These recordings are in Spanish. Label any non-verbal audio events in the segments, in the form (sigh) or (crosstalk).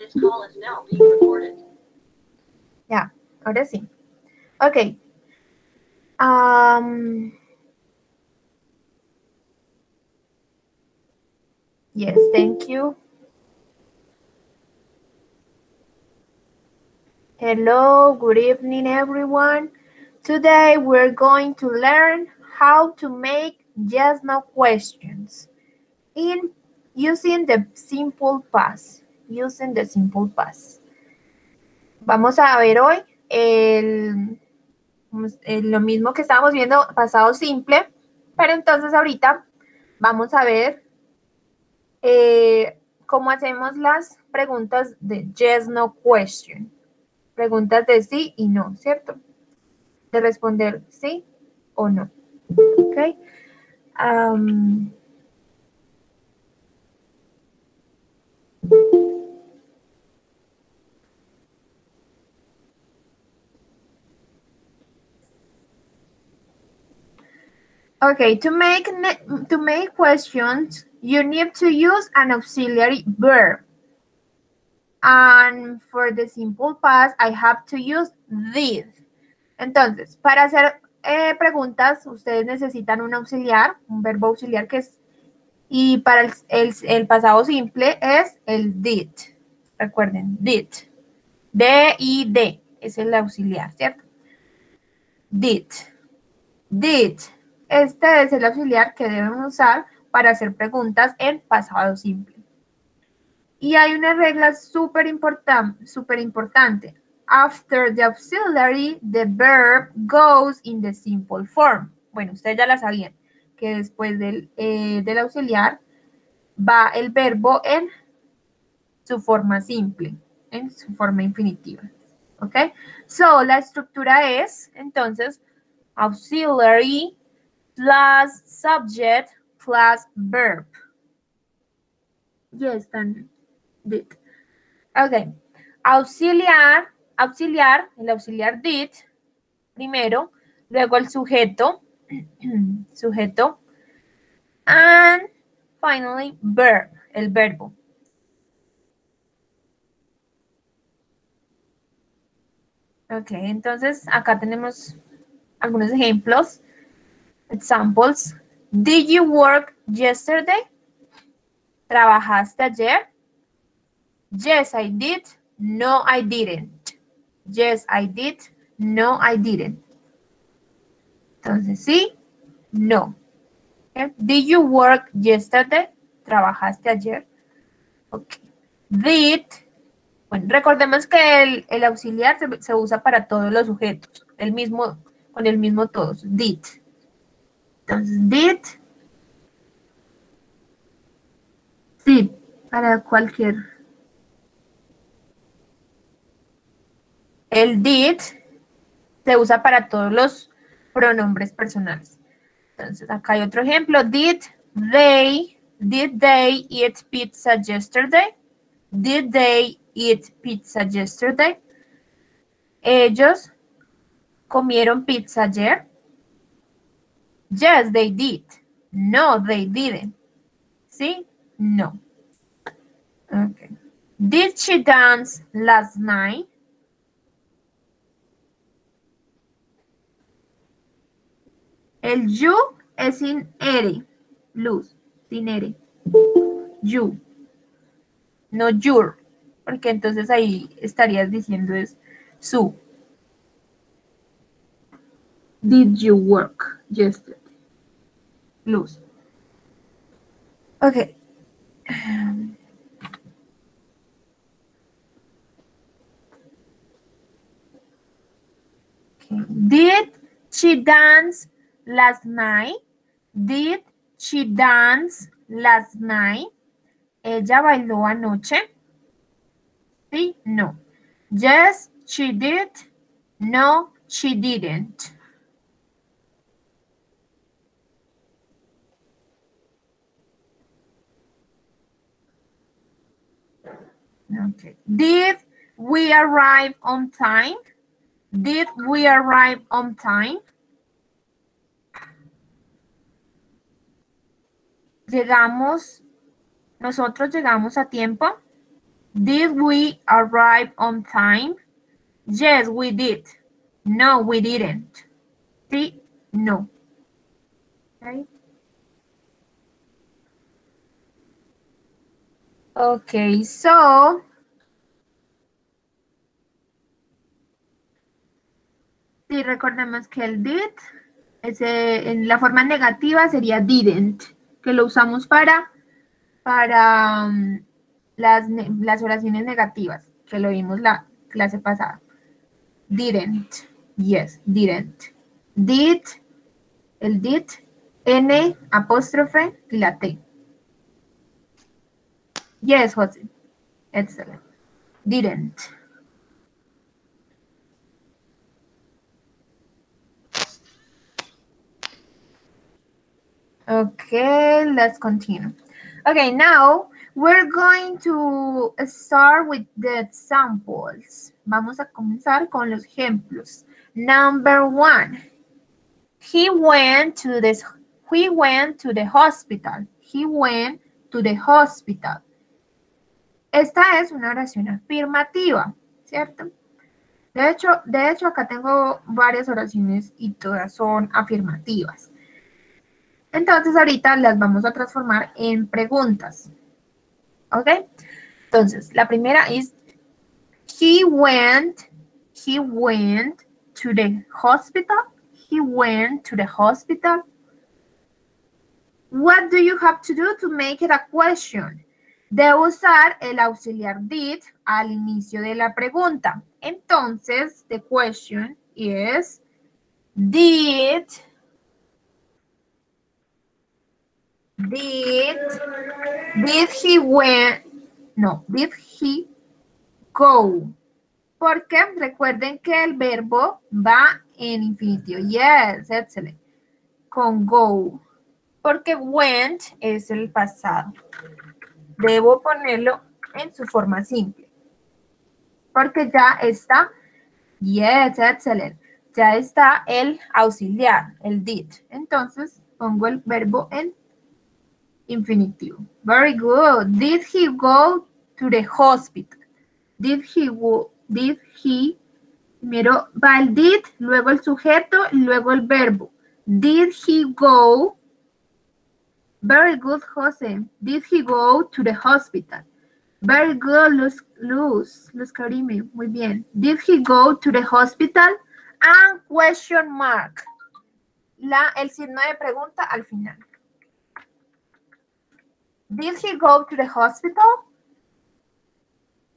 This call is now being recorded. Ya, ahora sí. Ok. Um, yes, thank you. Hello, good evening, everyone. Today we're going to learn how to make yes no questions in using the simple past. Using the simple past. Vamos a ver hoy el, lo mismo que estábamos viendo pasado simple, pero entonces ahorita vamos a ver eh, cómo hacemos las preguntas de yes no question. Preguntas de sí y no, ¿cierto? De responder sí o no. ¿Ok? Okay, to make to make questions, you need to use an auxiliary verb. And for the simple past, I have to use did. Entonces, para hacer eh, preguntas, ustedes necesitan un auxiliar, un verbo auxiliar que es, y para el, el- pasado simple es el did. Recuerden, did. D-I-D es el auxiliar, ¿cierto? Did. Did. Este es el auxiliar que deben usar para hacer preguntas en pasado simple. Y hay una regla súper importante, súper importante. After the auxiliary, the verb goes in the simple form. Bueno, ustedes ya la sabían, que después del, eh, del auxiliar va el verbo en su forma simple, en su forma infinitiva. ¿Ok? So, la estructura es, entonces, auxiliary plus subject plus verb. Ya están. Did. Ok. Auxiliar, auxiliar, el auxiliar did, primero, luego el sujeto, (clears throat) sujeto, and finally verb, el verbo. Ok, entonces acá tenemos algunos ejemplos. Examples. Did you work yesterday? ¿Trabajaste ayer? Yes, I did. No, I didn't. Yes, I did. No, I didn't. Entonces, sí, no. Did you work yesterday? ¿Trabajaste ayer? Ok. Did. Bueno, recordemos que el, el auxiliar se, se usa para todos los sujetos. El mismo, con el mismo todos. Did. Did. Sí, para cualquier. El did se usa para todos los pronombres personales. Entonces, acá hay otro ejemplo. Did they, did they eat pizza yesterday? Did they eat pizza yesterday? Ellos comieron pizza ayer. Yes, they did. No, they didn't. ¿Sí? No. Okay. Did she dance last night? El you es sin ere, luz, sin ere. You. No your, porque entonces ahí estarías diciendo es su. Did you work yesterday? Luz. Ok. Okay. Did she dance last night? Did she dance last night? ¿Ella bailó anoche? Sí, no. Yes, she did. No, she didn't. Okay. Did we arrive on time? Did we arrive on time? Llegamos, nosotros llegamos a tiempo. Did we arrive on time? Yes, we did. No, we didn't. Sí, no. Okay. Okay, so Sí, recordemos que el did ese, en la forma negativa sería didn't, que lo usamos para, para um, las, las oraciones negativas, que lo vimos la clase pasada. Didn't, yes, didn't. Did, el did, N, apóstrofe y la T. Yes, José. Excellent. Didn't. Okay, let's continue. Okay, now we're going to start with the examples. Vamos a comenzar con los ejemplos. Number one, he went to this. He went to the hospital. He went to the hospital. Esta es una oración afirmativa, ¿cierto? De hecho, de hecho, acá tengo varias oraciones y todas son afirmativas. Entonces ahorita las vamos a transformar en preguntas. ¿Ok? Entonces, la primera es, he went, he went to the hospital. He went to the hospital. What do you have to do to make it a question? Debo usar el auxiliar did al inicio de la pregunta. Entonces, the question is, did Did, did he went, no, did he go? Porque recuerden que el verbo va en infinitivo. Yes, excellent. Con go. Porque went es el pasado. Debo ponerlo en su forma simple. Porque ya está, yes, excellent. Ya está el auxiliar, el did. Entonces pongo el verbo en infinitivo. Very good. Did he go to the hospital? Did he go, did he, primero va el did, luego el sujeto, luego el verbo. Did he go? Very good, Jose. Did he go to the hospital? Very good, Luz, Luz, Luz Karime. Muy bien. Did he go to the hospital? And question mark. La, el signo de pregunta al final. Did he go to the hospital?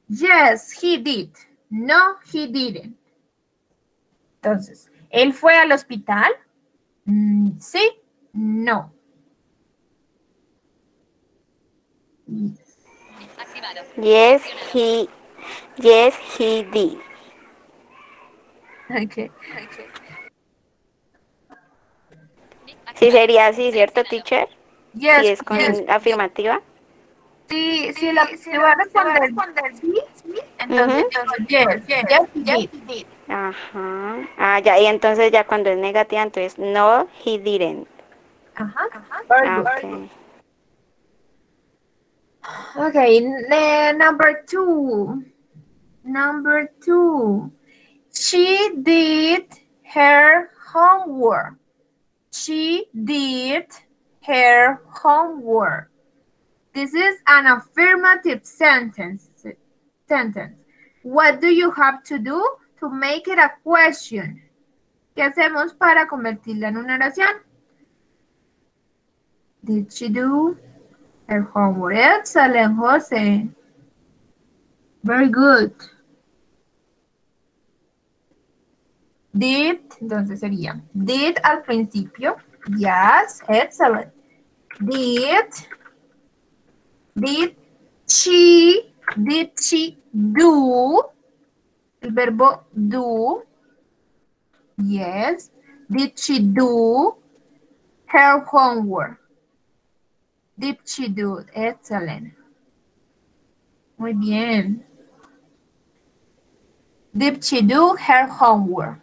Yes, he did. No, he didn't. Entonces, ¿él fue al hospital? Mm, sí, no. Yes, he, yes, he did. Okay. Sí sería así, ¿cierto, teacher? Yes, Si es con yes. afirmativa. Sí, sí, la, si va a responder sí, entonces Ujú. digo, yes, yes, he did. Ajá. Ah, ya, y entonces ya cuando es negativa, entonces no, he didn't. Ajá. Very Ah, good. ok. Okay, number two. Number two. She did her homework. She did her homework. This is an affirmative sentence. Sentence. What do you have to do to make it a question? ¿Qué hacemos para convertirla en una oración? Did she do her homework? Excellent, Jose. Very good. Did, entonces sería, did al principio. Yes, excellent. Did, did she, did she do, el verbo do. Yes. Did she do her homework? Did she do? it? Excellent. Muy bien. Did she do her homework?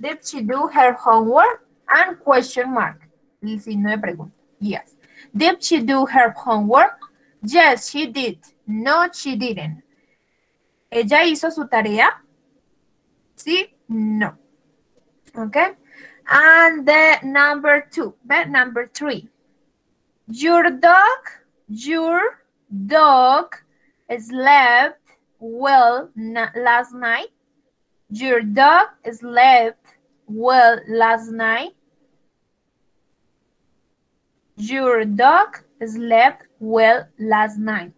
Did she do her homework? And question mark. De pregunta. Yes. Did she do her homework? Yes, she did. No, she didn't. ¿Ella hizo su tarea? Sí, no. Okay. And the number two, but number three. Your dog, your dog slept well last night. Your dog slept well last night. Your dog slept well last night.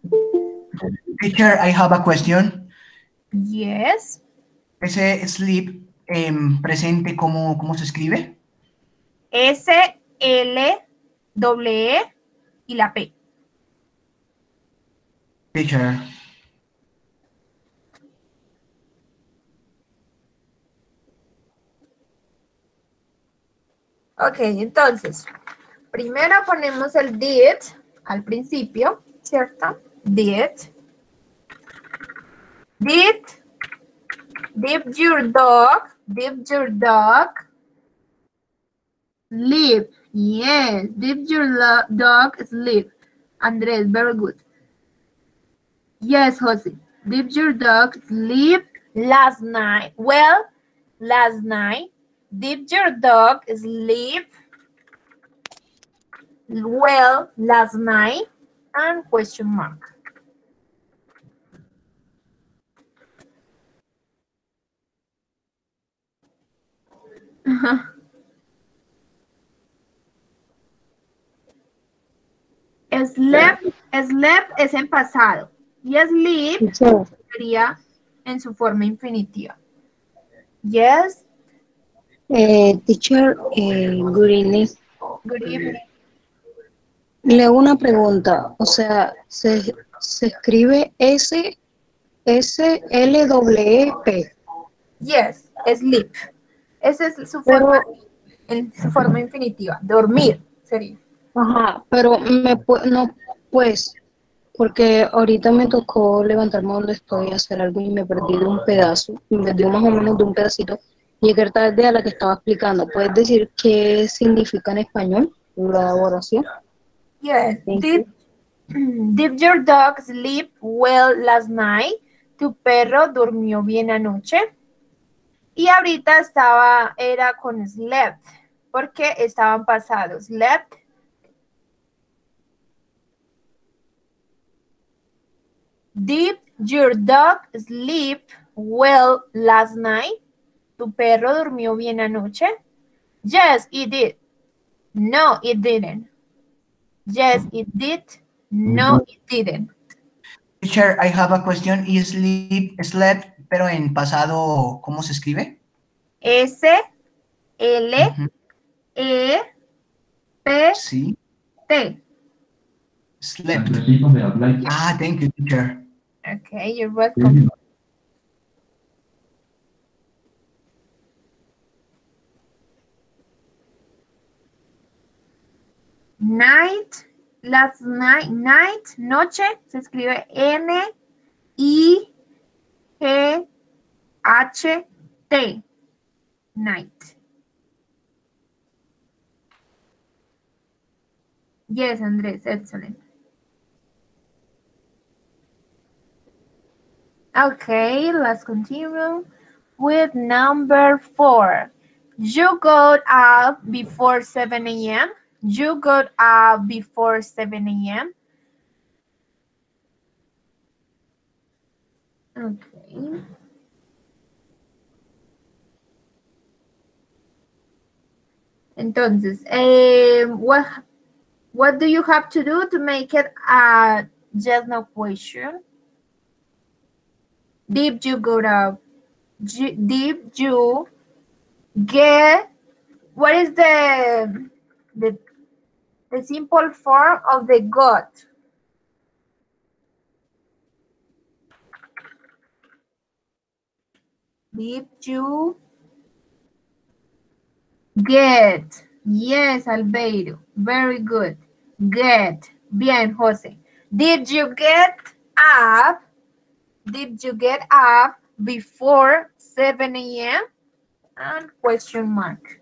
Teacher, I have a question. Yes. Ese sleep en presente, ¿cómo, cómo se escribe? S, L, W, E y la P. Teacher. Ok, entonces, primero ponemos el did al principio, ¿cierto? Did. Did. Did your dog, did your dog sleep? Yes, did your dog sleep? Andres, very good. Yes, Jose. Did your dog sleep last night? Well, last night. Did your dog sleep well last night? And question mark. (laughs) Slept, slept es en pasado y sleep sería en su forma infinitiva. Yes, eh, teacher, eh, good evening. good evening. Le hago una pregunta, o sea, se, se escribe S, S, L, W, E, P. Yes, sleep. Esa es su Pero- forma, en su forma infinitiva. Dormir sería. Ajá, pero me no, pues, porque ahorita me tocó levantarme donde estoy hacer algo y me perdí de un pedazo, me perdí más o menos de un pedacito. Llegué tarde a la que estaba explicando. ¿Puedes decir qué significa en español la oración? Yes. Did, (clears throat) did your dog sleep well last night? ¿Tu perro durmió bien anoche? Y ahorita estaba, era con slept, porque estaban pasados. Slept. Did your dog sleep well last night? ¿Tu perro durmió bien anoche? Yes, it did. No, it didn't. Yes, it did. No, it didn't. Teacher, I have a question. ¿Y sleep, slept, pero en pasado, cómo se escribe? S, L, Ujú, E, P, Sí, T. slept. Ah, thank you, teacher. Okay, you're welcome. Night, last night, night, noche, se escribe N, I, G, H, T. Night. Yes, Andres, excellent. Okay, let's continue with number four. You got up before 7 a.m. You got up before 7 a.m. Okay. Entonces, eh, what, what do you have to do to make it a just no question? Did you go Ju- did you get what is the the the simple form of the got? Did you get yes albeiro very good get bien jose. Did you get up did you get up before 7 a.m.? And question mark.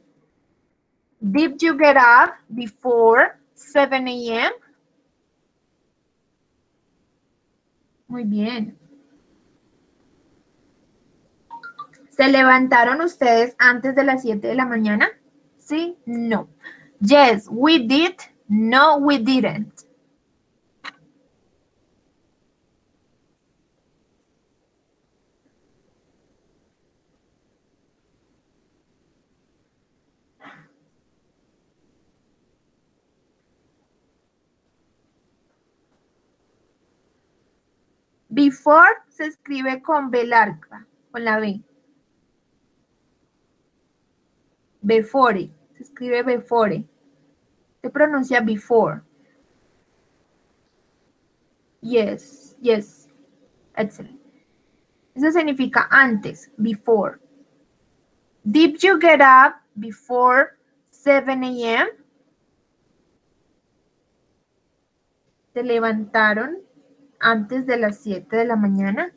Did you get up before 7 a.m.? Muy bien. ¿Se levantaron ustedes antes de las 7 de la mañana? Sí, no. Yes, we did. No, we didn't. Before se escribe con B larga, con la B. Before, se escribe before. Se pronuncia before. Yes, yes. Excellent. Eso significa antes, before. Did you get up before 7 a.m.? ¿Se levantaron antes de las 7 de la mañana?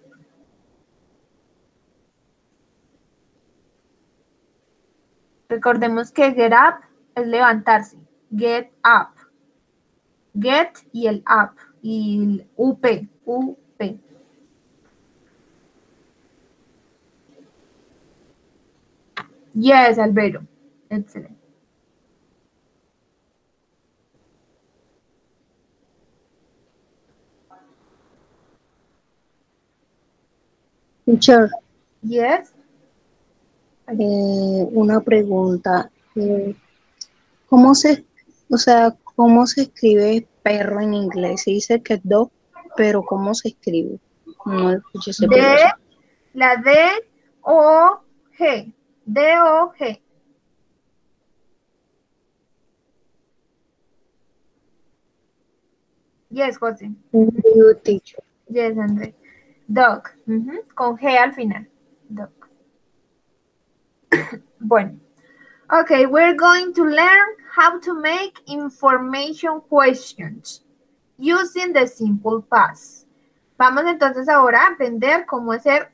Recordemos que get up es levantarse. Get up. Get y el up. Y el UP. Yes, Alberto. Excelente. Teacher, Yes. eh, una pregunta. eh, ¿Cómo se, o sea, cómo se escribe perro en inglés? Se dice que dog, pero ¿cómo se escribe? No escuché ese D, la D, O, G. D, O, G. Yes, José. You, teacher. Yes, André. Dog. Con G al final. Dog. (coughs) bueno. Okay, we're going to learn how to make information questions using the simple past. Vamos entonces ahora a aprender cómo hacer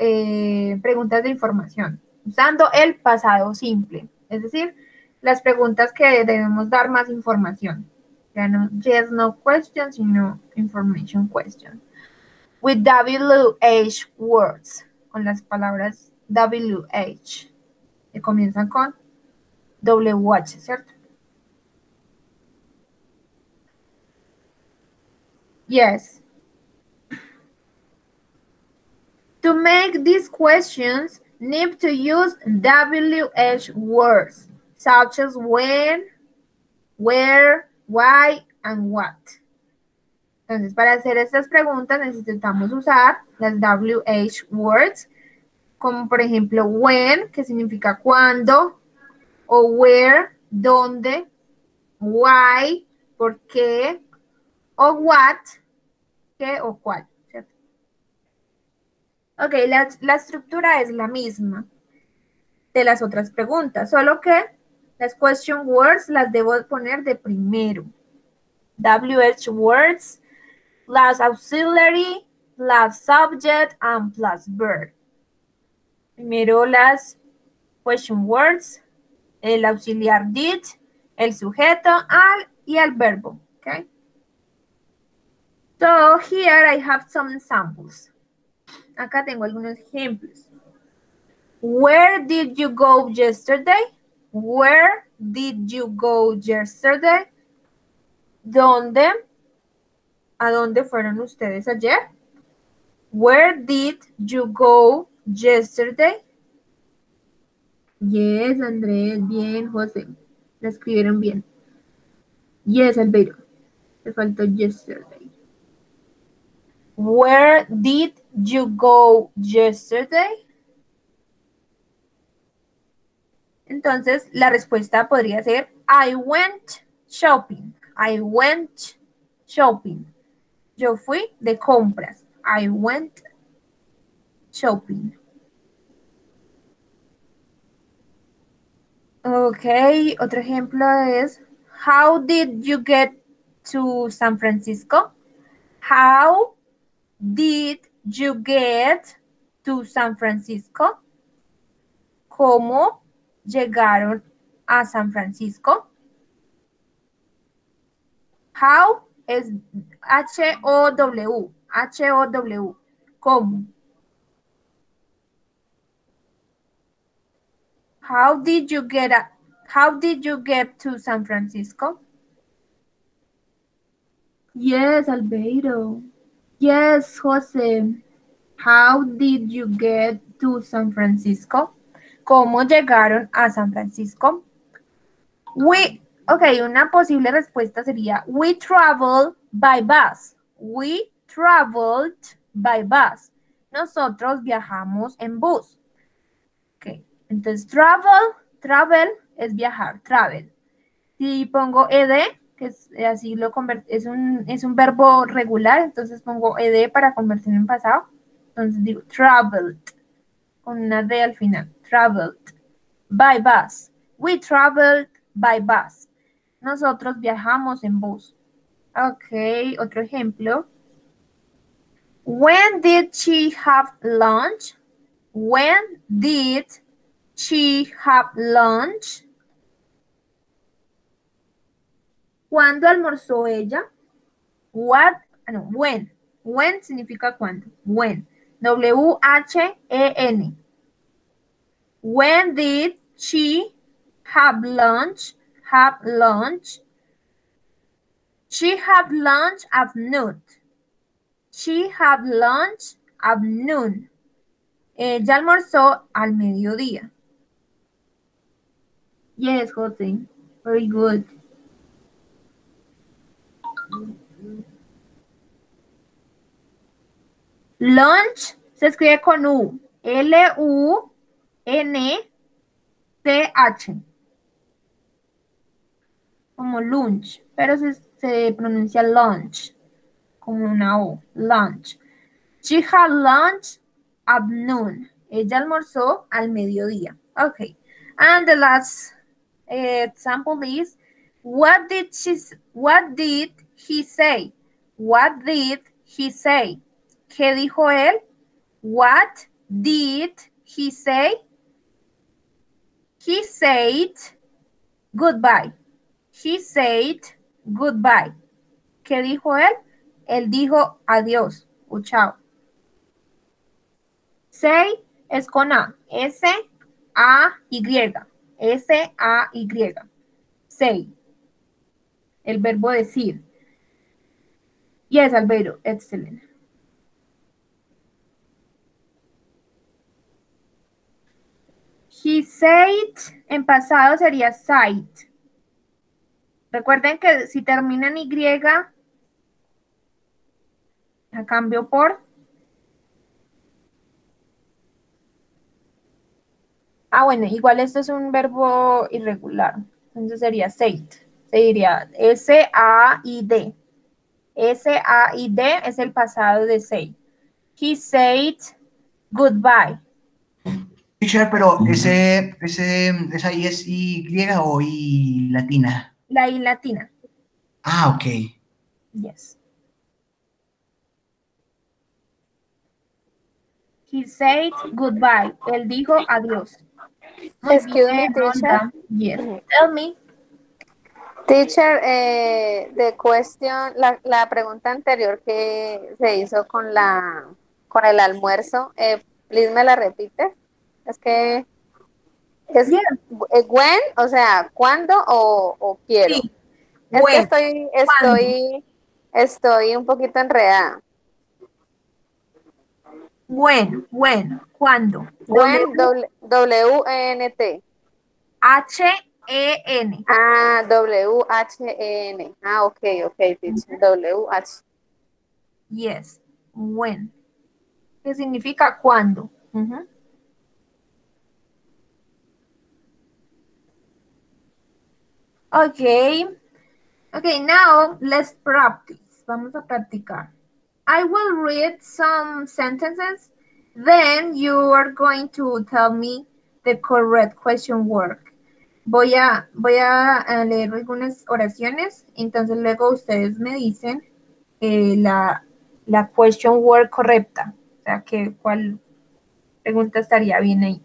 eh, preguntas de información usando el pasado simple, es decir, las preguntas que debemos dar más información. Ya no yes, no question, sino information question. With WH words, con las palabras WH, que comienzan con WH, ¿cierto? Yes. To make these questions, need to use WH words, such as when, where, why, and what. Entonces, para hacer estas preguntas necesitamos usar las WH words, como por ejemplo when, que significa cuándo, o where, dónde, why, por qué, o what, qué o cuál. ¿cierto? Ok, la, la estructura es la misma de las otras preguntas, solo que las question words las debo poner de primero. WH words plus auxiliary plus subject and plus verb. Primero las question words, el auxiliar did, el sujeto al y el verbo. Okay. So here I have some examples. Acá tengo algunos ejemplos. Where did you go yesterday? Where did you go yesterday? ¿Dónde? ¿A dónde fueron ustedes ayer? Where did you go yesterday? Yes, Andrés, bien, José. La escribieron bien. Yes, Albeiro. Le faltó yesterday. Where did you go yesterday? Entonces, la respuesta podría ser I went shopping. I went shopping. Yo fui de compras. I went shopping. Ok, otro ejemplo es How did you get to San Francisco? How did you get to San Francisco? ¿Cómo llegaron a San Francisco? How es H-O-W. H-O-W. ¿Cómo? How did you get a, how did you get to San Francisco? Yes, Albeiro. Yes, Jose. How did you get to San Francisco? ¿Cómo llegaron a San Francisco? We, ok, una posible respuesta sería We traveled by bus. We traveled by bus. Nosotros viajamos en bus. Ok, entonces travel, travel es viajar, travel. Si pongo ed, que es eh, así lo es un, es un verbo regular, entonces pongo ed para convertirlo en pasado. Entonces digo traveled, con una d al final, traveled by bus. We traveled by bus. Nosotros viajamos en bus. Ok, otro ejemplo. When did she have lunch? When did she have lunch? ¿Cuándo almorzó ella? What? ah, No, when. When significa cuándo. When. W-H-E-N. When did she have lunch? Have lunch. She had lunch at noon. She had lunch at noon. Ella almorzó al mediodía. Yes, Jose. Very good. Lunch se escribe con U. L-U-N-C-H. Como lunch, pero se, se pronuncia lunch. Como una O. Lunch. She had lunch at noon. Ella almorzó al mediodía. Okay. And the last eh, example is what did she what did he say? What did he say? ¿Qué dijo él? What did he say? He said goodbye. He said goodbye. ¿Qué dijo él? Él dijo adiós o chao. Say es con A. S-A-Y. S-A-Y. Say. El verbo decir. Yes, Albeiro. Excellent. He said en pasado sería said. Recuerden que si termina en Y, la cambio por Ah, bueno, igual esto es un verbo irregular. Entonces sería said. Se diría S-A-I-D. S-A-I-D es el pasado de say. He said goodbye. Teacher, pero ese, ese, esa I es Y o I latina. La I latina. Ah, ok. Yes. He said goodbye. Él dijo adiós. Excuse me, teacher. Yes. Tell me. Teacher, eh, de cuestión, la, la pregunta anterior que se hizo con la con el almuerzo, eh, please me la repite. Es que es Yeah. eh, when, o sea, ¿cuándo o, o quiero? Sí. Es que estoy, estoy, estoy un poquito enredada. When, when, ¿cuándo? When, W, W-E-N-T. H-E-N. Ah, W-H-E-N. Ah, ok, ok, teacher. W-H. Yes. When. ¿Qué significa cuándo? Ujú. Okay. Okay, now let's practice. Vamos a practicar. I will read some sentences, then you are going to tell me the correct question word. Voy a, voy a, a leer algunas oraciones, entonces luego ustedes me dicen eh, la, la question word correcta. O sea, que cuál pregunta estaría bien ahí.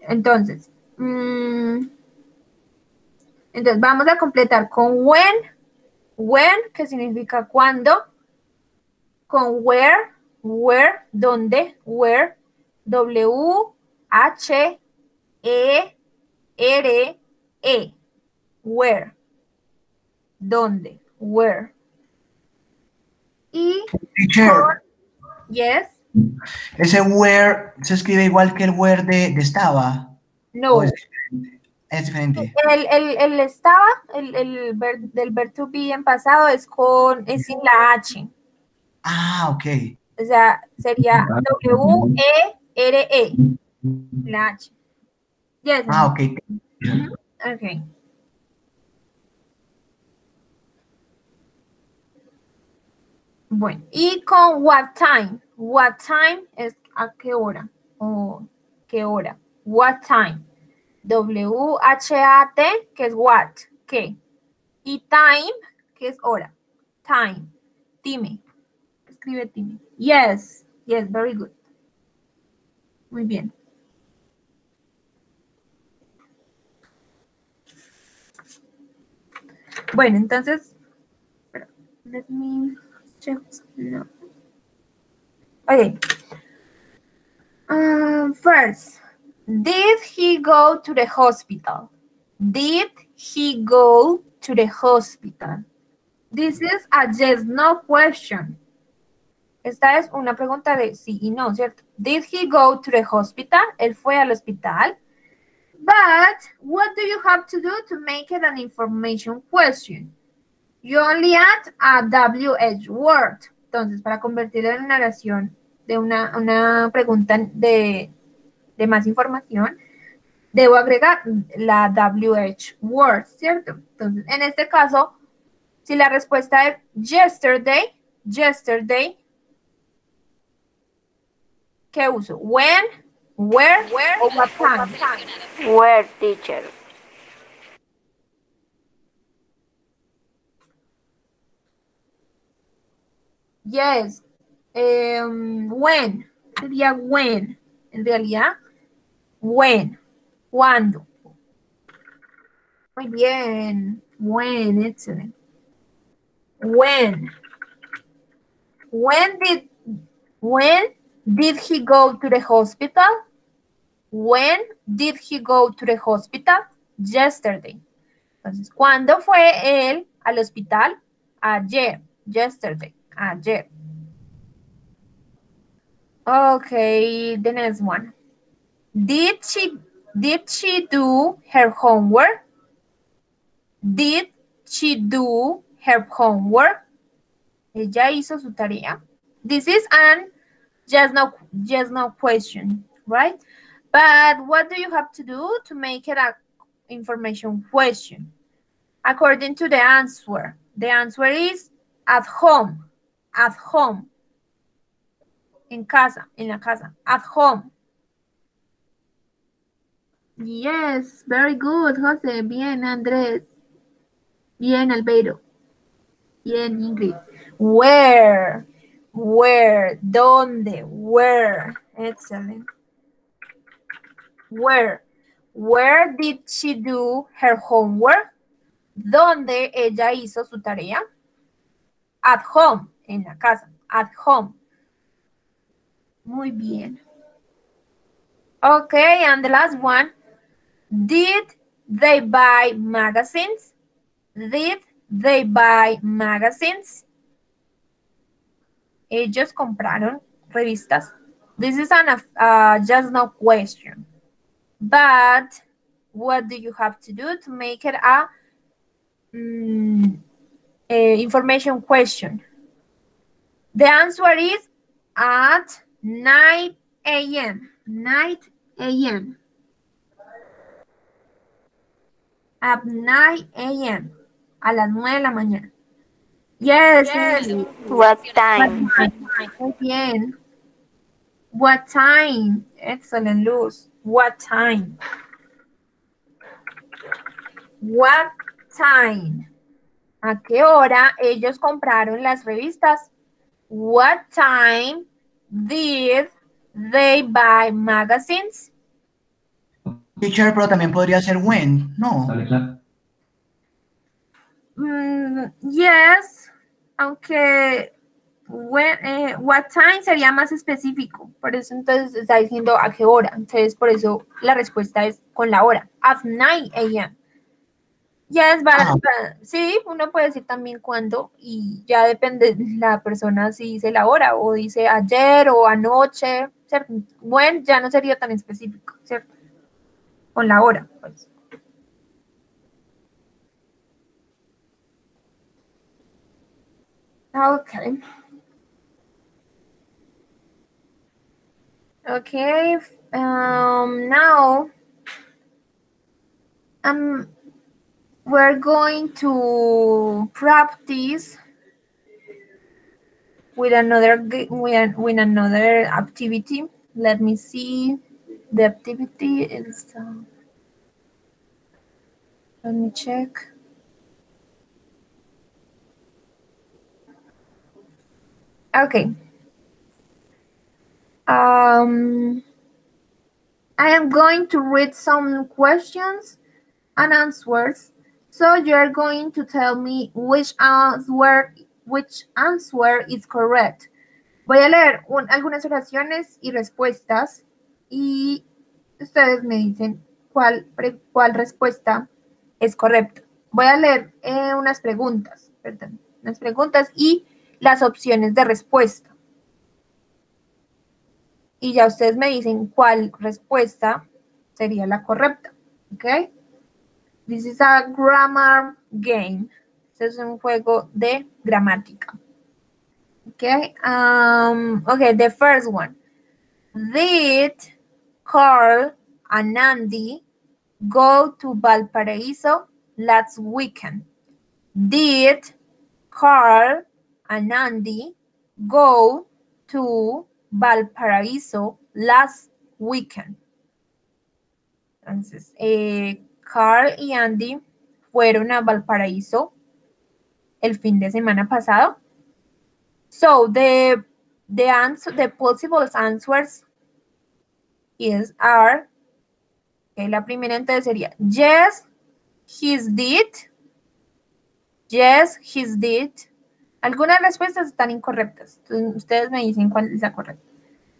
Entonces, mm, entonces vamos a completar con when, when, que significa cuándo, con where, where, donde, where, W, H, E, R, E, where, donde, where. Y, Teacher, yes, ese where se escribe igual que el where de, de estaba. no. Es diferente. El, el, el estaba, el, el ver- del verb to be en pasado es con, es sin la H. Ah, ok. O sea, sería W, E, R, E. La H. Yes. Ah, ok. Okay. Bueno, y con what time. What time es a qué hora o qué hora. What time. W-H-A-T, que es what, qué. Y time, que es hora. Time. Time. Escribe time. Yes. Yes, very good. Muy bien. Bueno, entonces, let me check. No. Okay. Um, first, did he go to the hospital? Did he go to the hospital? This is a yes no question. Esta es una pregunta de sí y no, ¿cierto? Did he go to the hospital? Él fue al hospital. But what do you have to do to make it an information question? You only add a WH word. Entonces, para convertirlo en una oración de una, una pregunta de, de más información, debo agregar la WH word, ¿cierto? Entonces, en este caso, si la respuesta es yesterday, yesterday, ¿qué uso? When, where, where, o what time? Where, teacher? Yes. Em, when. Sería when. En realidad, when. ¿Cuándo? Muy bien. When. Excellent. When. When did when did he go to the hospital? When did he go to the hospital? Yesterday. Entonces, ¿cuándo fue él al hospital? Ayer. Yesterday. Ayer. Okay, the next one. Did she did she do her homework? Did she do her homework? Ella hizo su tarea. This is an just no just no question, right? But what do you have to do to make it a information question? According to the answer, the answer is at home, at home. in casa, in la casa, at home. Yes, very good, José. Bien, Andrés. Bien, Albeiro. Bien, Ingrid. Where? Where? ¿Dónde? Where? Excellent. Where? Where did she do her homework? ¿Dónde ella hizo su tarea? At home, en la casa. At home. Muy bien. Okay, and the last one. Did they buy magazines? Did they buy magazines? Ellos compraron revistas. This is an uh, just no question. But what do you have to do to make it a, mm, a information question? The answer is at 9 a.m. 9 a.m. At 9 a.m. A las 9 de la mañana. Yes. What time? Muy bien. What time? Excellent, Luz. What time? What time? ¿A qué hora ellos compraron las revistas? What time did they buy magazines? Teacher, pero también podría ser when, ¿no? Mm, yes, aunque when, eh, what time sería más específico. Por eso entonces está diciendo a qué hora. Entonces por eso la respuesta es con la hora. At 9 a.m. Ya es va- Ajá. va- sí, uno puede decir también cuándo y ya depende de la persona si dice la hora o dice ayer o anoche, ¿cierto? Bueno, ya no sería tan específico, ¿cierto? Con la hora, pues. Okay. Okay. Um, now, um, we're going to practice with another with, with another activity. Let me see. The activity is. Uh, let me check. Okay. Um, I am going to read some questions and answers. So you're going to tell me which answer, which answer is correct. Voy a leer un- algunas oraciones y respuestas y ustedes me dicen cuál, cuál respuesta es correcta. Voy a leer eh, unas preguntas, perdón, unas preguntas y las opciones de respuesta. Y ya ustedes me dicen cuál respuesta sería la correcta. ¿Ok? This is a grammar game. Este es un juego de gramática. Okay. Um, okay, the first one. Did Carl and Andy go to Valparaiso last weekend? Did Carl and Andy go to Valparaiso last weekend? Entonces, eh, Carl y Andy fueron a Valparaíso el fin de semana pasado. So the the answer the possible answers is are okay, la primera entonces sería yes, he's did. Yes, he's did. Algunas respuestas están incorrectas. Entonces, ustedes me dicen cuál es la correcta.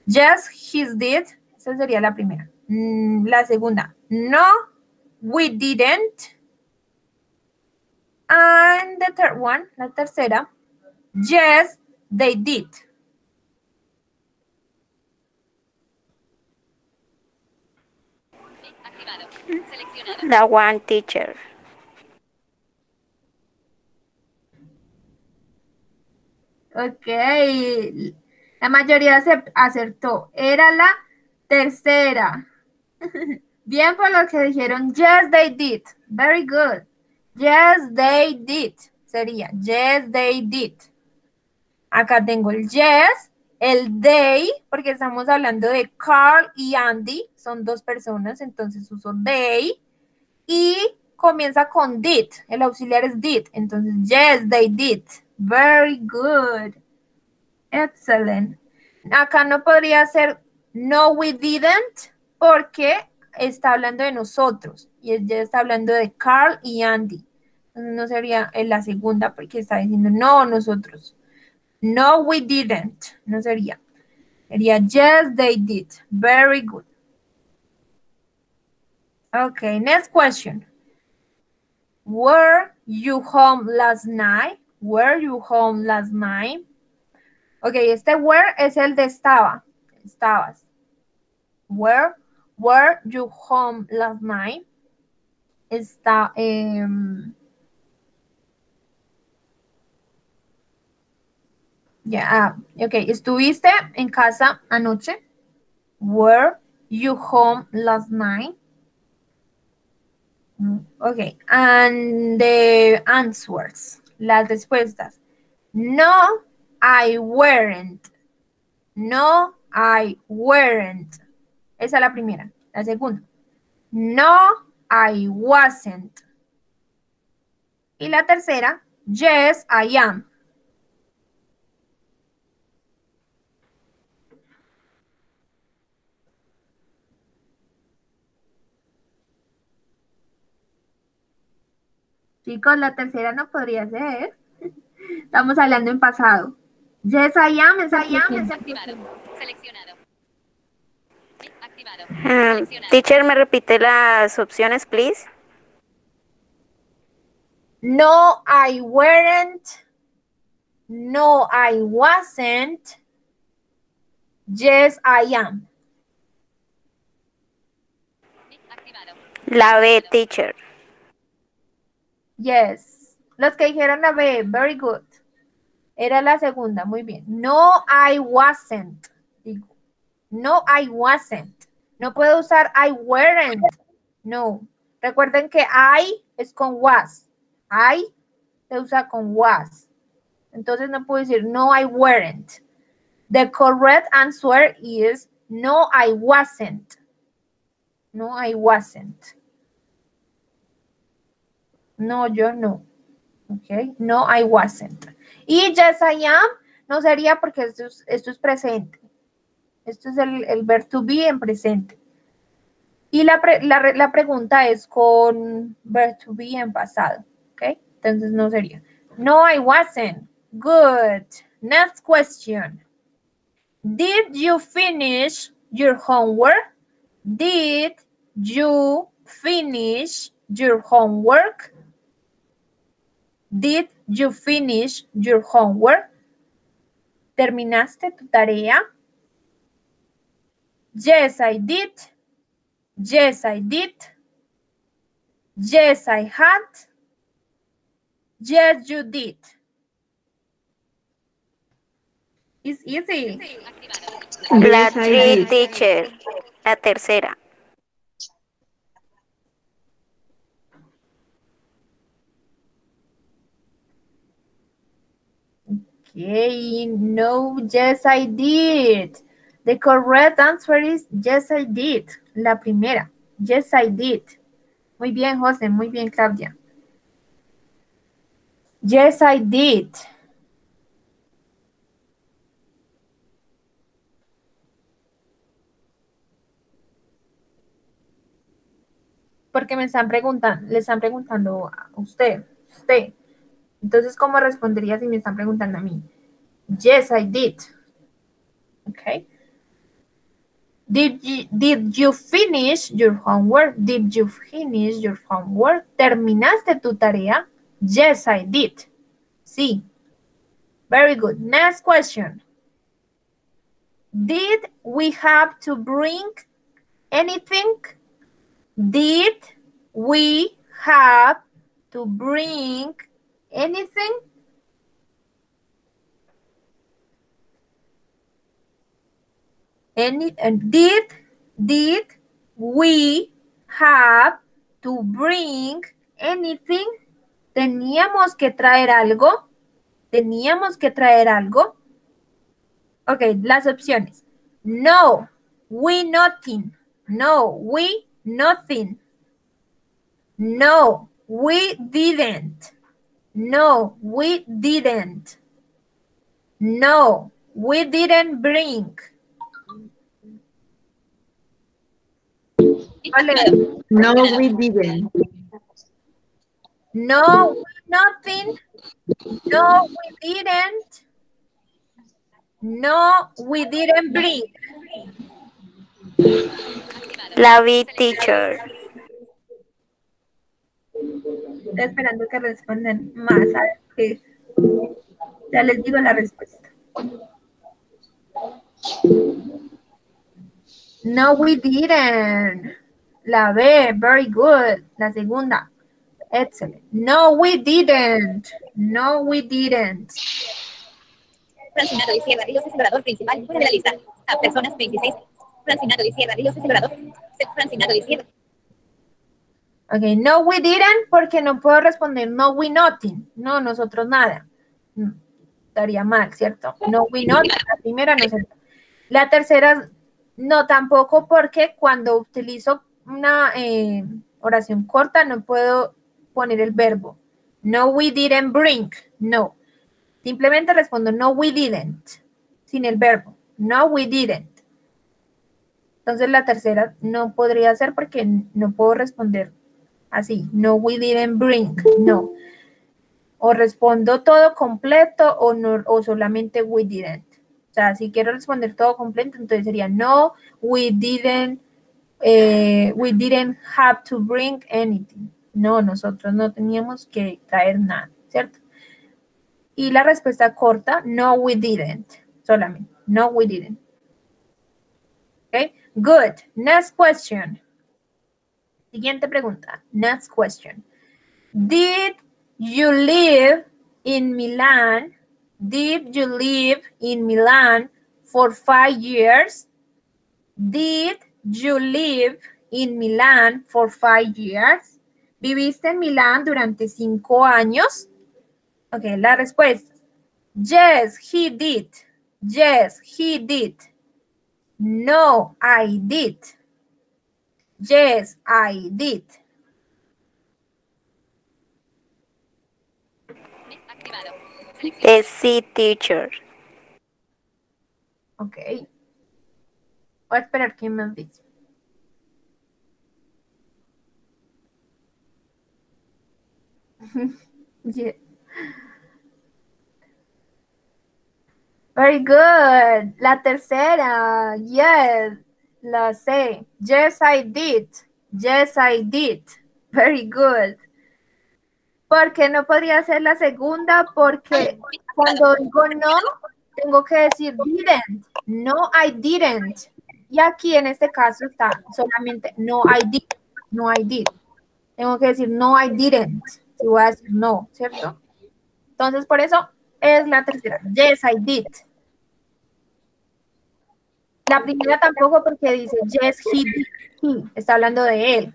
Yes, he's did. Esa sería la primera. Mm, La segunda, no, we didn't. And the third one, la tercera, yes, they did. The one teacher. Ok, la mayoría acertó. Era la tercera. (laughs) Bien por lo que dijeron, yes, they did. Very good. Yes, they did. Sería, yes, they did. Acá tengo el yes, el they, porque estamos hablando de Carl y Andy. Son dos personas, entonces uso they. Y comienza con did. El auxiliar es did. Entonces, yes, they did. Very good. Excellent. Acá no podría ser no, we didn't, porque está hablando de nosotros. Y ella está hablando de Carl y Andy. Entonces, no sería la segunda porque está diciendo no, nosotros. No, we didn't. No sería. Sería yes, they did. Very good. Okay, next question. Were you home last night? Were you home last night? Ok, este were es el de estaba. Estabas. Were, were you home last night? Está, em, ya, ah, ok, ¿estuviste en casa anoche? Were you home last night? Mm, Ok, and the answers, las respuestas. No, I weren't. No, I weren't. Esa es la primera. La segunda. No, I wasn't. Y la tercera, yes, I am. Chicos, la tercera no podría ser. Estamos hablando en pasado. Yes, I am es I am. es Activado. Seleccionado. Activado. Seleccionado. teacher, ¿me repite las opciones, please? No, I weren't. No, I wasn't. Yes, I am. Activado. La B, teacher. Yes. Los que dijeron la B, very good. Era la segunda, muy bien. No, I wasn't. No, I wasn't. No puedo usar I weren't. No. Recuerden que I es con was. I se usa con was. Entonces no puedo decir no, I weren't. The correct answer is no, I wasn't. No, I wasn't. No, yo no. Ok. No, I wasn't. Y yes, I am no sería porque esto es, presente. Esto es el, el to be en presente. Y la, la, re- la pregunta es con verb to be en pasado. Ok. Entonces no sería. No, I wasn't. Good. Next question. Did you finish your homework? Did you finish your homework? Did you finish your homework? ¿Terminaste tu tarea? Yes, I did. Yes, I did. Yes, I had. Yes, you did. It's easy. La. La tercera. Okay, no, yes, I did. The correct answer is yes, I did. La primera. Yes, I did. Muy bien, José. Muy bien, Claudia. Yes, I did. Porque me están preguntando, le están preguntando a usted, usted. Entonces, ¿cómo respondería si me están preguntando a mí? Yes, I did. Okay. Did you, did you finish your homework? Did you finish your homework? ¿Terminaste tu tarea? Yes, I did. Sí. Very good. Next question. Did we have to bring anything? Did we have to bring anything? Any, and did, did we have to bring anything? ¿Teníamos que traer algo? ¿Teníamos que traer algo? Ok, las opciones. No, we nothing. No, we nothing. No, we didn't. No, we didn't. No, we didn't bring. ¿Cuál es? No, we didn't. No, we nothing. No, we didn't. No, we didn't bring. La B, teacher. Estoy esperando que respondan más. A ver qué. Ya les digo la respuesta. No, we didn't. La B, very good. La segunda. Excellent. No, we didn't. No, we didn't. Francinado Izquierda Ríos es el orador principal. Fuera de la lista. A personas 26. Francinado Izquierda Ríos es el orador. Francinado Izquierda. Ok, no, we didn't, porque no puedo responder no, we nothing. No, nosotros nada. Mm, Estaría mal, ¿cierto? No, we nothing. La primera no sé. La tercera, no tampoco, porque cuando utilizo una eh, oración corta no puedo poner el verbo. No, we didn't bring. No. Simplemente respondo no, we didn't. Sin el verbo. No, we didn't. Entonces la tercera no podría ser porque no puedo responder así. No, we didn't bring. No. O respondo todo completo o, no, o solamente we didn't. O sea, si quiero responder todo completo, entonces sería no, we didn't, eh, we didn't have to bring anything. No, nosotros no teníamos que traer nada, ¿cierto? Y la respuesta corta, no, we didn't. Solamente, no, we didn't. Okay, good. Next question. Siguiente pregunta. Next question. Did you live in Milan? Did you live in Milan for five years? Did you live in Milan for five years? ¿Viviste en Milán durante cinco años? Ok, la respuesta. Yes, he did. Yes, he did. No, I did. Yes, I did. Es sí, teacher. Ok. Voy a esperar que me dice. (laughs) yeah. Very good. La tercera. Yes. La C. Yes, I did. Yes, I did. Very good. ¿Por qué no podría ser la segunda? Porque cuando digo no, tengo que decir didn't. No, I didn't. Y aquí en este caso está solamente no, I did. No, I did. Tengo que decir no, I didn't. Si voy a decir no, ¿cierto? Entonces, por eso es la tercera. Yes, I did. La primera tampoco porque dice yes, he did. He. Está hablando de él.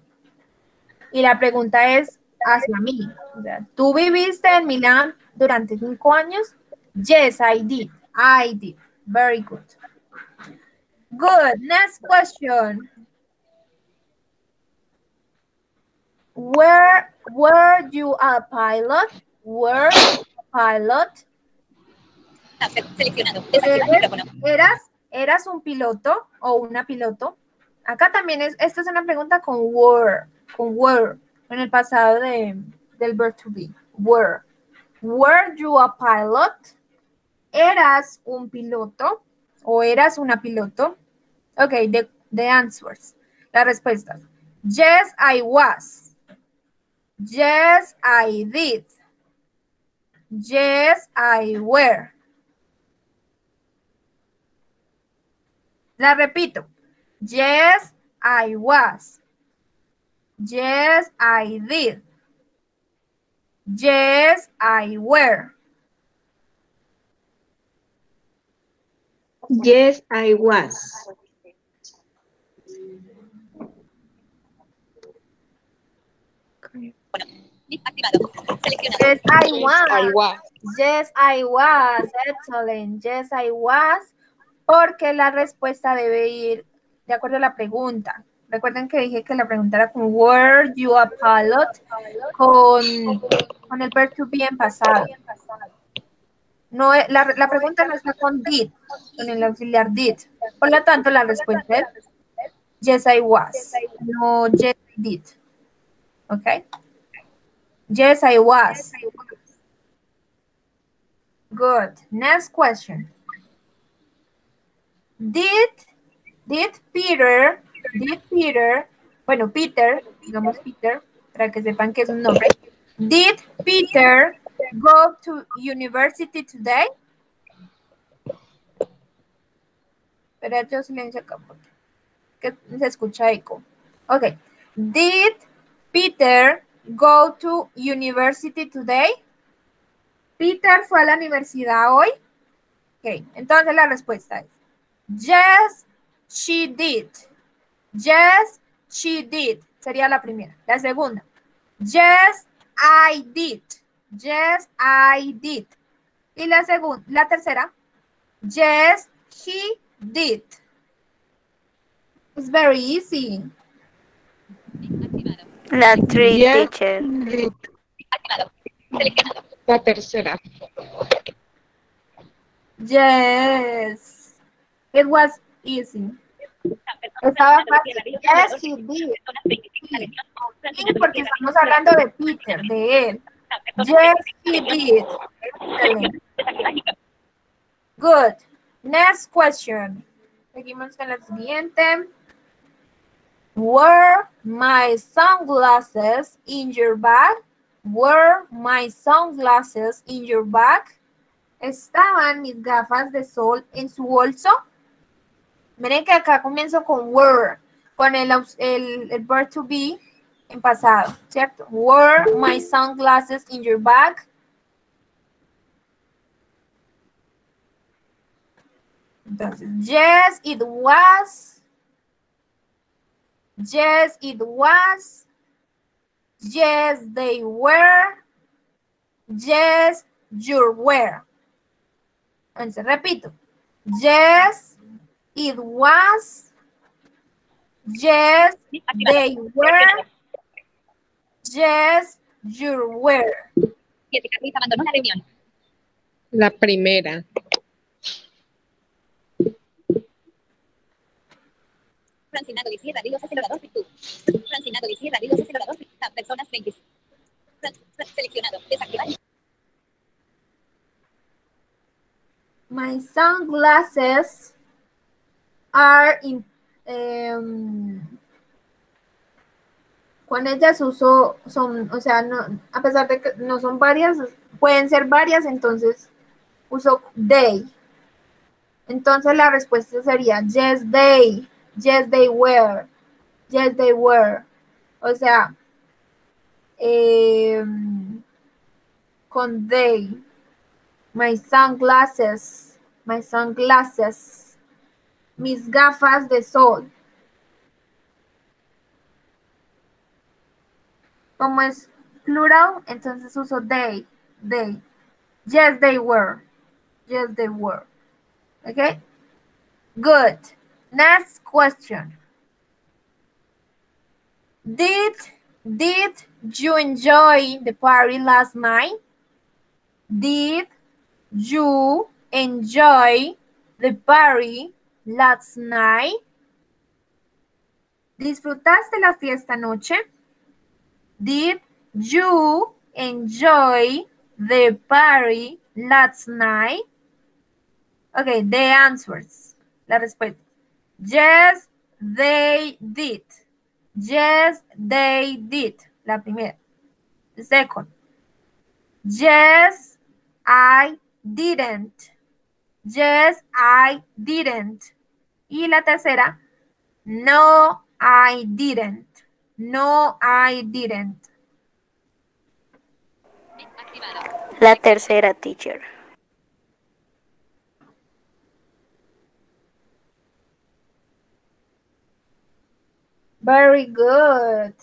Y la pregunta es hacia mí. O sea, ¿tú viviste en Milán durante cinco años? Yes, I did. I did. Very good. Good. Next question. Were, were you a pilot? Were a pilot? Micrófono. ¿Eras, ¿Eras un piloto o una piloto? Acá también es, esto es una pregunta con were, con were, en el pasado de, del verb to be. Were. Were you a pilot? ¿Eras un piloto o eras una piloto? Ok, the, the answers. Las respuestas. Yes, I was. Yes, I did. Yes, I were. La repito. Yes, I was. Yes, I did. Yes, I were. Yes, I was. Yes, I was. Yes, I was. Excellent. Yes, I was. Porque la respuesta debe ir de acuerdo a la pregunta. Recuerden que dije que la pregunta era con were you a pilot con, con el verb to be en pasado. No, la, la pregunta no está con did, con el auxiliar did. Por lo tanto, la respuesta es yes, I was. No, yes, I did. ¿Ok? Yes, I was. Good. Next question. Did, did Peter, did Peter, bueno, Peter, digamos Peter, para que sepan que es un nombre. Did Peter go to university today? Espera, yo silencio acá porque que se escucha eco. Ok. Did Peter go to university today? Peter fue a la universidad hoy. Ok, entonces la respuesta es Yes, she did. Yes, she did. Sería la primera. La segunda. Yes, I did. Yes, I did. Y la segunda, la tercera. Yes, he did. It's very easy. La three, Yes, teacher. did. La tercera. Yes. It was easy. Estaba fácil. Yes, he did. Sí, porque estamos hablando de Peter, de él. Yes, he did. Excellent. Good. Next question. Seguimos con la siguiente. Were my sunglasses in your bag? Were my sunglasses in your bag? ¿Estaban mis gafas de sol en su bolso? Miren que acá comienzo con were, con el, el, el to be en pasado, ¿cierto? Were my sunglasses in your bag? Entonces, yes, it was. Yes, it was. Yes, they were. Yes, you were. Entonces, repito. Yes, it was. Yes, they were. Yes, you were. La reunión. La primera. Francina Dolicie, Radillos, acelerador, virtud. Francina Dolicie, Radillos, acelerador, virtud. Tab, Personas 20. Fran- Fran- Seleccionado. Desactivar. My sunglasses are in. em, con ellas uso, son, o sea, no, a pesar de que no son varias, pueden ser varias, entonces uso they. Entonces la respuesta sería yes they, yes they were, yes they were. O sea, em, con they. My sunglasses, my sunglasses, mis gafas de sol. Como es plural, entonces uso they, they. Yes, they were. Yes, they were. Okay? Good. Next question. Did did you enjoy the party last night? Did you enjoy the party last night? ¿Disfrutaste la fiesta anoche? Did you enjoy the party last night? Okay, the answers. La respuesta. Yes, they did. Yes, they did. La primera. Second. Yes, I didn't. Yes, I didn't. Y la tercera. No, I didn't. No, I didn't. La tercera, teacher. Very good.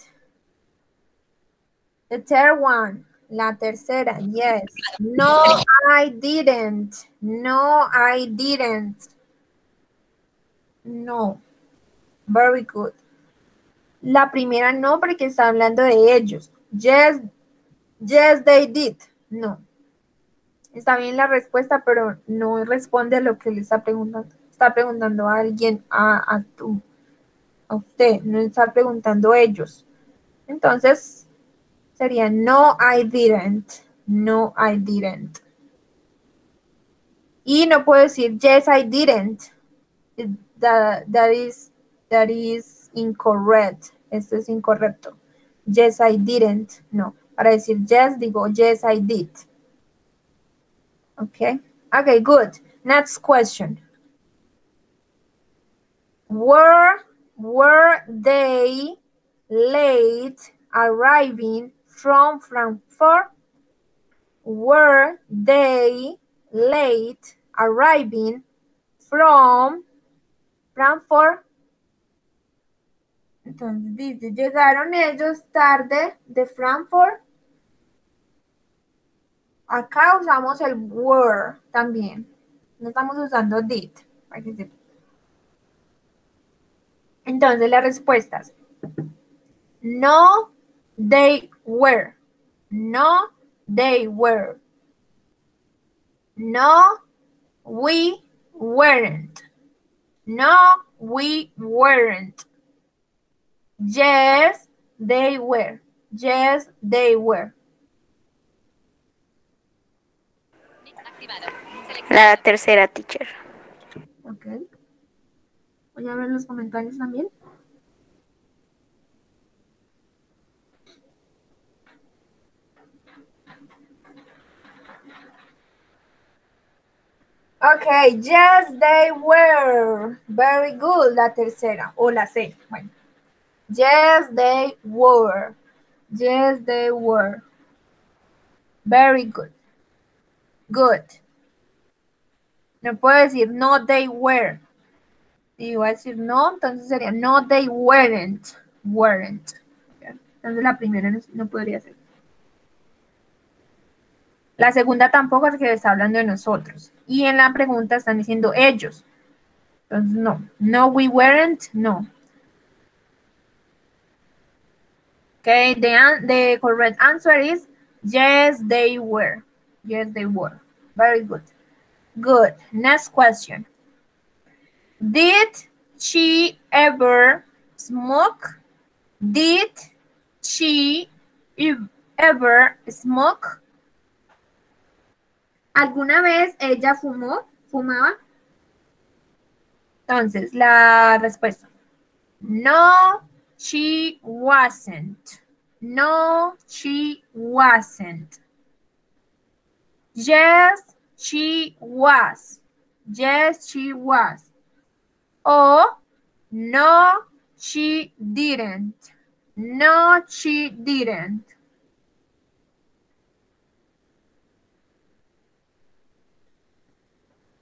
The third one. La tercera. Yes. No, I didn't. No, I didn't. No. Very good. La primera no, porque está hablando de ellos. Yes, yes, they did. No. Está bien la respuesta, pero no responde a lo que le está preguntando. Está preguntando a alguien, a, a tú, a usted, no está preguntando a ellos. Entonces, sería no, I didn't. No, I didn't. Y no puedo decir yes, I didn't. That, that is that is incorrect. Esto es incorrecto. Yes, I didn't. No. Para decir yes, digo yes, I did. Okay. Okay, good. Next question. Were were they late arriving from Frankfurt? Were they late arriving from Frankfurt? Entonces dice, llegaron ellos tarde de Frankfurt. Acá usamos el were también. No estamos usando did. Entonces las respuestas. No, they were. No, they were. No, we weren't. No, we weren't. Yes, they were. Yes, they were. La tercera teacher. Ok. Voy a ver los comentarios también. Ok, yes, they were. Very good, la tercera, o la C. Bueno. Yes, they were. Yes, they were. Very good. Good. No puedo decir no, they were. Y iba a decir no, entonces sería no, they weren't. Weren't. Entonces la primera no, no podría ser. La segunda tampoco es que está hablando de nosotros. Y en la pregunta están diciendo ellos. Entonces no. No, we weren't. No. Okay, the, the correct answer is yes, they were. Yes, they were. Very good. Good. Next question. Did she ever smoke? Did she ev- ever smoke? ¿Alguna vez ella fumó? ¿Fumaba? Entonces, la respuesta. No, she wasn't. No, she wasn't. Yes, she was. Yes, she was. O no, she didn't. No, she didn't.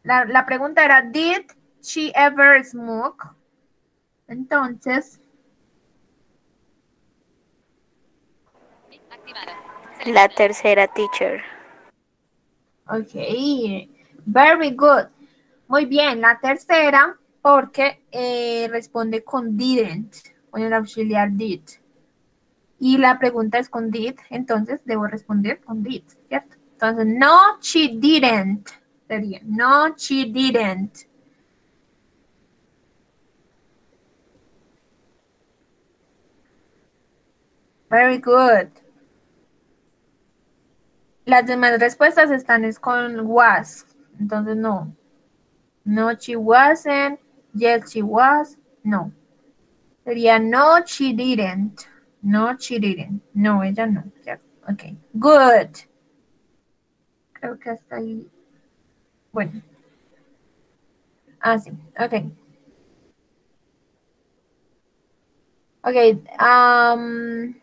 La, la pregunta era, ¿did she ever smoke? Entonces. La tercera, teacher. ok, very good. Muy bien, la tercera, porque eh, responde con didn't, con el auxiliar did. Y la pregunta es con did, entonces debo responder con did, ¿cierto? Entonces, no, she didn't. Sería, no, she didn't. Very good. Las demás respuestas están es con was. Entonces no. No, she wasn't. Yes, she was. No. Sería no, she didn't. No, she didn't. No, ella no. Ya, Ok. Good. Creo que hasta ahí. Bueno. Ah, sí. Ok. Ok. um,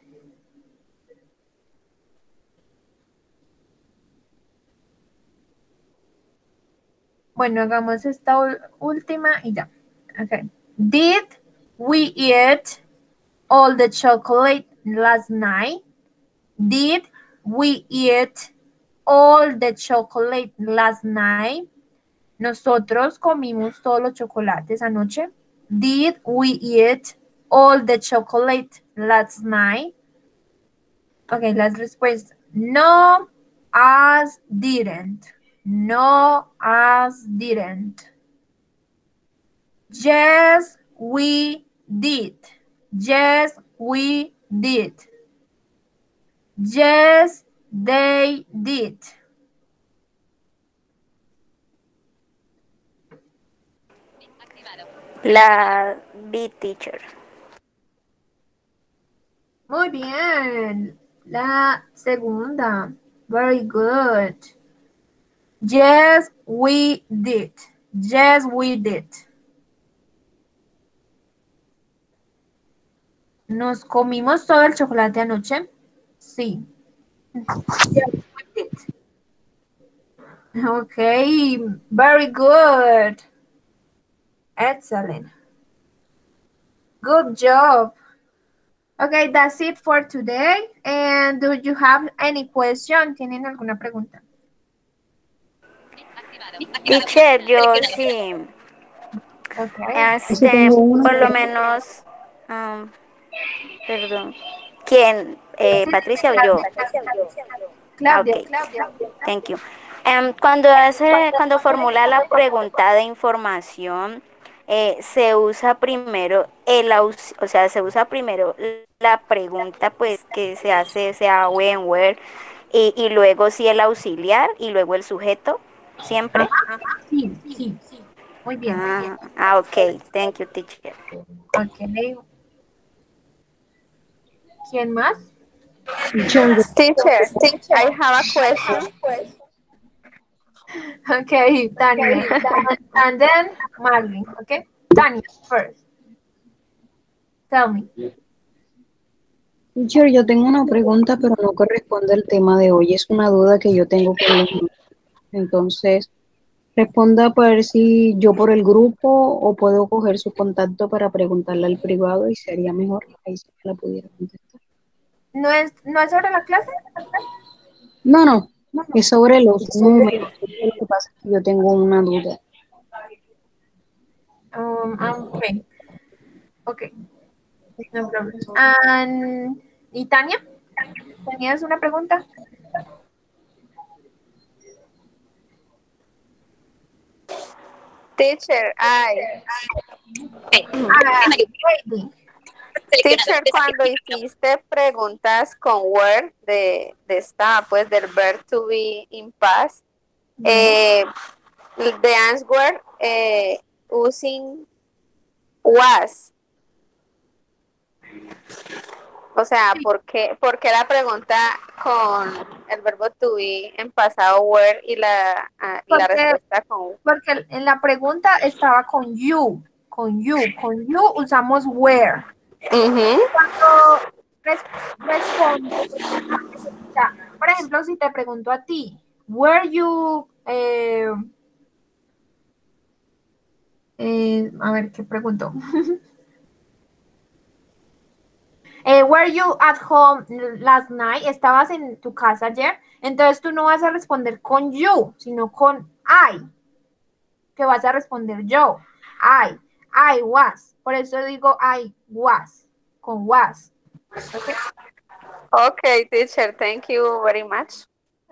Bueno, hagamos esta última y ya. Okay. Did we eat all the chocolate last night? Did we eat all the chocolate last night? Nosotros comimos todos los chocolates anoche. Did we eat all the chocolate last night? Ok, las respuestas. No, us didn't. No, us didn't. Yes, we did. Yes, we did. Yes, they did. La B, teacher. Muy bien. La segunda. Very good. Yes, we did. Yes, we did. ¿Nos comimos todo el chocolate anoche? Sí. Okay, very good. Excellent. Good job. Okay, that's it for today. And do you have any question? ¿Tienen alguna pregunta? Teacher, yo sí. Okay. Este, por lo menos, um, perdón. ¿Quién? Eh, Patricia o yo. Claudia, Ok. Claudia. Thank you. Em, cuando hace, cuando formula la pregunta de información, eh, se usa primero el, aus- o sea, se usa primero la pregunta, pues, que se hace, sea when, where, y, y luego sí el auxiliar y luego el sujeto. siempre. Sí, sí, sí. Muy bien. muy bien. Ah, ah, ok. Thank you, teacher. Ok. ¿Quién más? Teacher, Teacher, I have a question. Okay, Tanya. and then Marlene, okay? Tanya first. Tell me. teacher, yo tengo una pregunta, pero no corresponde al tema de hoy. Es una duda que yo tengo con los. Entonces, responda para ver si yo por el grupo o puedo coger su contacto para preguntarle al privado y sería mejor ahí sí la pudiera contestar. ¿No es, ¿No es sobre la clase? No, no, es sobre los números. Lo que pasa es que yo tengo una duda. Um, ah, okay. Okay. No problem. And, ¿Y Tania? ¿Tenías una pregunta? Teacher, I. Teacher, cuando hiciste preguntas con where de, de esta, pues del verb to be in past, eh, the answer eh, using was. O sea, ¿por qué, por qué la pregunta con el verbo to be en pasado were y la, ah, y la respuesta con Porque en la pregunta estaba con you, con you, con you usamos where. Cuando res- por ejemplo, si te pregunto a ti, were you, eh, eh, a ver, ¿qué pregunto? (laughs) Eh, were you at home last night? ¿Estabas en tu casa ayer? Entonces tú no vas a responder con you, sino con I, que vas a responder yo. I, I was. Por eso digo I was, con was. Okay, Okay, teacher, thank you very much.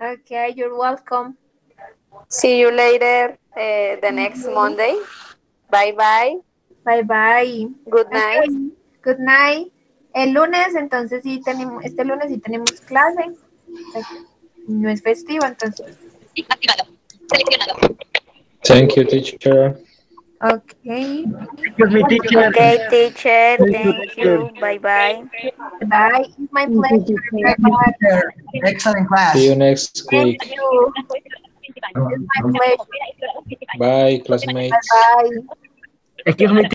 okay you're welcome. See you later eh, the next Monday. Bye bye. Bye bye. Good night. Okay, Good night. El lunes, entonces sí tenemos, este lunes sí tenemos clase. No es festivo, entonces. Seleccionado. Thank you, teacher. Ok. Excuse me, teacher. Okay, teacher. Thank you. Bye bye. Bye. It's my pleasure. Bye bye. Excellent class. See you next week. Thank you. It's my pleasure. Bye, classmates. Bye. Excuse me,